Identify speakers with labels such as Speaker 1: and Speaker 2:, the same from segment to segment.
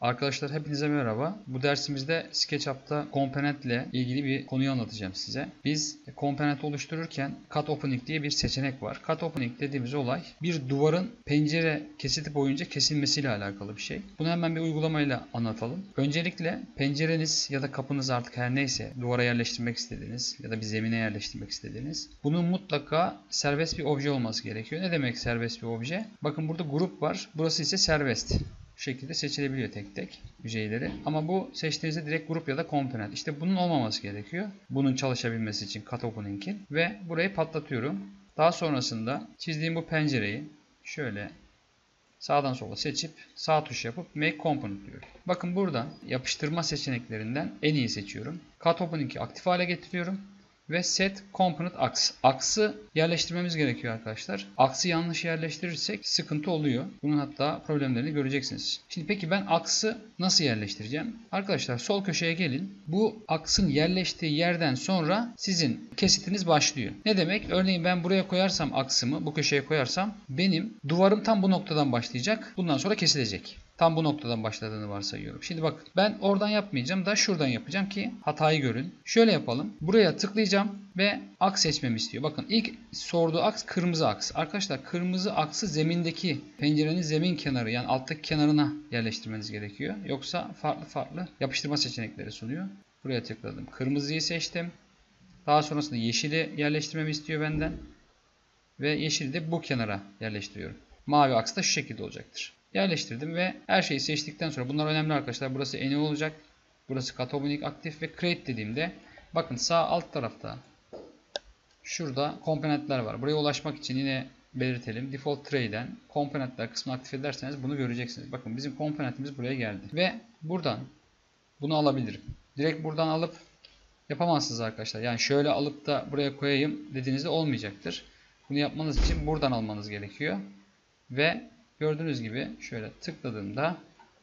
Speaker 1: Arkadaşlar hepinize merhaba. Bu dersimizde SketchUp'ta komponent ile ilgili bir konuyu anlatacağım size. Biz komponent oluştururken cut opening diye bir seçenek var. Cut opening dediğimiz olay bir duvarın pencere kesiti boyunca kesilmesiyle alakalı bir şey. Bunu hemen bir uygulamayla anlatalım. Öncelikle pencereniz ya da kapınız artık her neyse duvara yerleştirmek istediğiniz ya da bir zemine yerleştirmek istediğiniz bunun mutlaka serbest bir obje olması gerekiyor. Ne demek serbest bir obje? Bakın burada grup var. Burası ise serbest. Bu şekilde seçilebiliyor tek tek yüzeyleri. Ama bu seçtiğinizde direkt grup ya da komponent. İşte bunun olmaması gerekiyor. Bunun çalışabilmesi için cut opening'in. Ve burayı patlatıyorum. Daha sonrasında çizdiğim bu pencereyi şöyle sağdan sola seçip sağ tuş yapıp make component diyorum. Bakın burada yapıştırma seçeneklerinden en iyi seçiyorum. Cut opening'i aktif hale getiriyorum ve set component aks. Aksı yerleştirmemiz gerekiyor arkadaşlar. Aksı yanlış yerleştirirsek sıkıntı oluyor. Bunun hatta problemlerini göreceksiniz. Şimdi peki ben aksı nasıl yerleştireceğim? Arkadaşlar sol köşeye gelin. Bu aksın yerleştiği yerden sonra sizin kesitiniz başlıyor. Ne demek? Örneğin ben buraya koyarsam aksımı, bu köşeye koyarsam benim duvarım tam bu noktadan başlayacak. Bundan sonra kesilecek. Tam bu noktadan başladığını varsayıyorum. Şimdi bak ben oradan yapmayacağım da şuradan yapacağım ki hatayı görün. Şöyle yapalım. Buraya tıklayacağım ve aks seçmemi istiyor. Bakın ilk sorduğu aks kırmızı aks. Arkadaşlar kırmızı aksı zemindeki pencerenin zemin kenarı yani alttaki kenarına yerleştirmeniz gerekiyor. Yoksa farklı farklı yapıştırma seçenekleri sunuyor. Buraya tıkladım. Kırmızıyı seçtim. Daha sonrasında yeşili yerleştirmemi istiyor benden. Ve yeşili de bu kenara yerleştiriyorum. Mavi aks da şu şekilde olacaktır yerleştirdim ve her şeyi seçtikten sonra bunlar önemli arkadaşlar. Burası eni olacak. Burası Catominik aktif ve create dediğimde bakın sağ alt tarafta şurada komponentler var. Buraya ulaşmak için yine belirtelim. Default tray'den komponentler kısmını aktif ederseniz bunu göreceksiniz. Bakın bizim komponentimiz buraya geldi. Ve buradan bunu alabilirim. Direkt buradan alıp yapamazsınız arkadaşlar. Yani şöyle alıp da buraya koyayım dediğinizde olmayacaktır. Bunu yapmanız için buradan almanız gerekiyor. Ve Gördüğünüz gibi şöyle tıkladığımda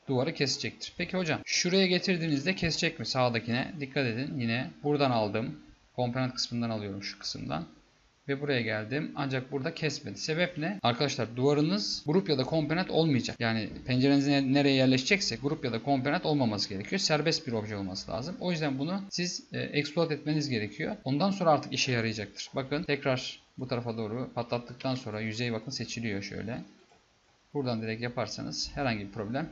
Speaker 1: duvarı kesecektir. Peki hocam şuraya getirdiğinizde kesecek mi sağdakine? Dikkat edin yine buradan aldım. Komponent kısmından alıyorum şu kısımdan. Ve buraya geldim. Ancak burada kesmedi. Sebep ne? Arkadaşlar duvarınız grup ya da komponent olmayacak. Yani pencereniz nereye yerleşecekse grup ya da komponent olmaması gerekiyor. Serbest bir obje olması lazım. O yüzden bunu siz e, exploit etmeniz gerekiyor. Ondan sonra artık işe yarayacaktır. Bakın tekrar bu tarafa doğru patlattıktan sonra yüzey bakın seçiliyor şöyle. Buradan direkt yaparsanız herhangi bir problem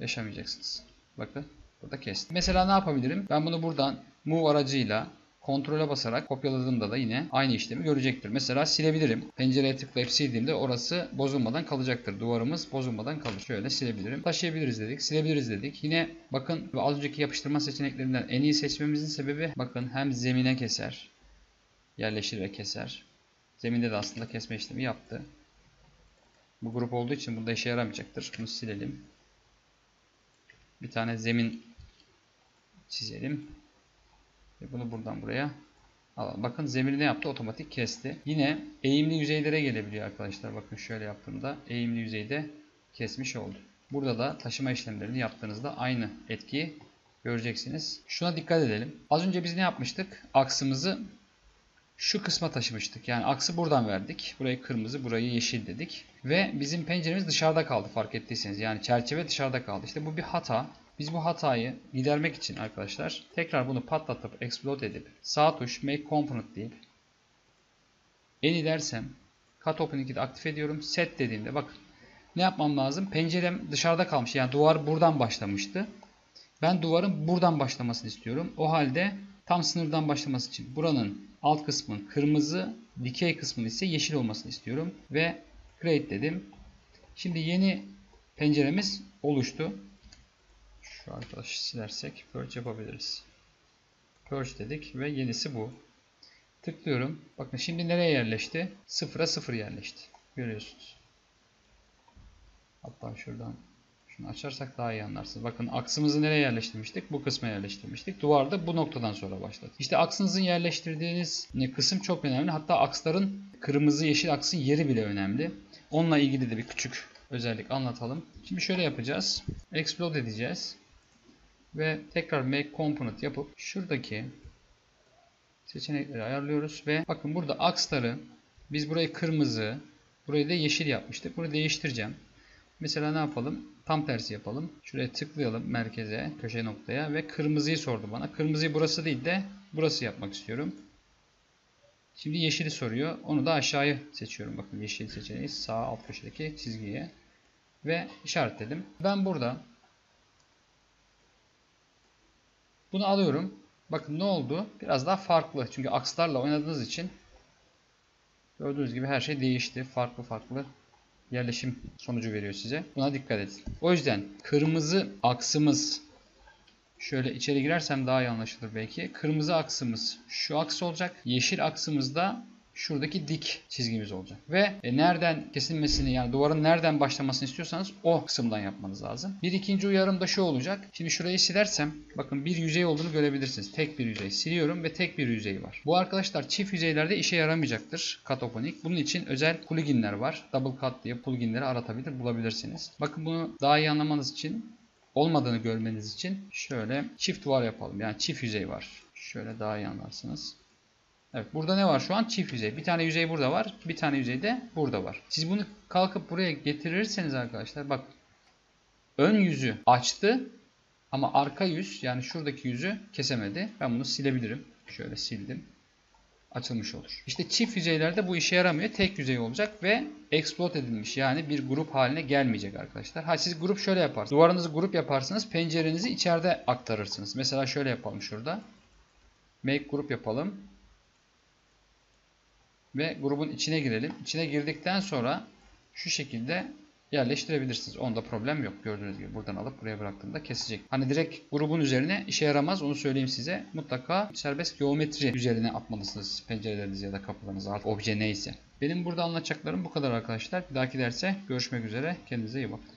Speaker 1: yaşamayacaksınız. Bakın burada kestim. Mesela ne yapabilirim? Ben bunu buradan move aracıyla kontrole basarak kopyaladığımda da yine aynı işlemi görecektir. Mesela silebilirim. Pencereye tıklayıp sildiğimde orası bozulmadan kalacaktır. Duvarımız bozulmadan kalır. Şöyle silebilirim. Taşıyabiliriz dedik. Silebiliriz dedik. Yine bakın az önceki yapıştırma seçeneklerinden en iyi seçmemizin sebebi bakın hem zemine keser. Yerleşir ve keser. Zeminde de aslında kesme işlemi yaptı. Bu grup olduğu için bunda işe yaramayacaktır. Bunu silelim. Bir tane zemin çizelim. Ve bunu buradan buraya alalım. Bakın zemini ne yaptı? Otomatik kesti. Yine eğimli yüzeylere gelebiliyor arkadaşlar. Bakın şöyle yaptığımda eğimli yüzeyde kesmiş oldu. Burada da taşıma işlemlerini yaptığınızda aynı etkiyi göreceksiniz. Şuna dikkat edelim. Az önce biz ne yapmıştık? Aksımızı şu kısma taşımıştık. Yani aksı buradan verdik. Burayı kırmızı, burayı yeşil dedik. Ve bizim penceremiz dışarıda kaldı fark ettiyseniz. Yani çerçeve dışarıda kaldı. İşte bu bir hata. Biz bu hatayı gidermek için arkadaşlar tekrar bunu patlatıp explode edip sağ tuş make component deyip en dersem cut opening'i de aktif ediyorum. Set dediğimde bakın ne yapmam lazım? Pencerem dışarıda kalmış. Yani duvar buradan başlamıştı. Ben duvarın buradan başlamasını istiyorum. O halde tam sınırdan başlaması için buranın alt kısmın kırmızı, dikey kısmın ise yeşil olmasını istiyorum. Ve create dedim. Şimdi yeni penceremiz oluştu. Şu arkadaşı silersek purge yapabiliriz. Purge dedik ve yenisi bu. Tıklıyorum. Bakın şimdi nereye yerleşti? Sıfıra sıfır yerleşti. Görüyorsunuz. Hatta şuradan şunu açarsak daha iyi anlarsınız. Bakın aksımızı nereye yerleştirmiştik? Bu kısma yerleştirmiştik. Duvarda bu noktadan sonra başladı. İşte aksınızın yerleştirdiğiniz kısım çok önemli. Hatta aksların kırmızı yeşil aksın yeri bile önemli. Onunla ilgili de bir küçük özellik anlatalım. Şimdi şöyle yapacağız. Explode edeceğiz. Ve tekrar make component yapıp şuradaki seçenekleri ayarlıyoruz ve bakın burada aksları biz burayı kırmızı, burayı da yeşil yapmıştık. Bunu değiştireceğim. Mesela ne yapalım? tam tersi yapalım. Şuraya tıklayalım merkeze, köşe noktaya ve kırmızıyı sordu bana. Kırmızıyı burası değil de burası yapmak istiyorum. Şimdi yeşili soruyor. Onu da aşağıya seçiyorum. Bakın yeşil seçeneği sağ alt köşedeki çizgiye ve işaretledim. Ben burada bunu alıyorum. Bakın ne oldu? Biraz daha farklı. Çünkü akslarla oynadığınız için gördüğünüz gibi her şey değişti. Farklı farklı yerleşim sonucu veriyor size. Buna dikkat edin. O yüzden kırmızı aksımız şöyle içeri girersem daha iyi anlaşılır belki. Kırmızı aksımız şu aks olacak. Yeşil aksımız da şuradaki dik çizgimiz olacak. Ve e, nereden kesilmesini yani duvarın nereden başlamasını istiyorsanız o kısımdan yapmanız lazım. Bir ikinci uyarım da şu olacak. Şimdi şurayı silersem bakın bir yüzey olduğunu görebilirsiniz. Tek bir yüzey. Siliyorum ve tek bir yüzey var. Bu arkadaşlar çift yüzeylerde işe yaramayacaktır. Katoponik. Bunun için özel pluginler var. Double cut diye pluginleri aratabilir bulabilirsiniz. Bakın bunu daha iyi anlamanız için olmadığını görmeniz için şöyle çift duvar yapalım. Yani çift yüzey var. Şöyle daha iyi anlarsınız. Evet burada ne var şu an? Çift yüzey. Bir tane yüzey burada var. Bir tane yüzey de burada var. Siz bunu kalkıp buraya getirirseniz arkadaşlar bak ön yüzü açtı ama arka yüz yani şuradaki yüzü kesemedi. Ben bunu silebilirim. Şöyle sildim. Açılmış olur. İşte çift yüzeylerde bu işe yaramıyor. Tek yüzey olacak ve explode edilmiş. Yani bir grup haline gelmeyecek arkadaşlar. Ha siz grup şöyle yaparsınız. Duvarınızı grup yaparsınız. Pencerenizi içeride aktarırsınız. Mesela şöyle yapalım şurada. Make grup yapalım ve grubun içine girelim. İçine girdikten sonra şu şekilde yerleştirebilirsiniz. Onda problem yok. Gördüğünüz gibi buradan alıp buraya bıraktığımda kesecek. Hani direkt grubun üzerine işe yaramaz. Onu söyleyeyim size. Mutlaka serbest geometri üzerine atmalısınız. Pencereleriniz ya da kapılarınız artık obje neyse. Benim burada anlatacaklarım bu kadar arkadaşlar. Bir dahaki derse görüşmek üzere. Kendinize iyi bakın.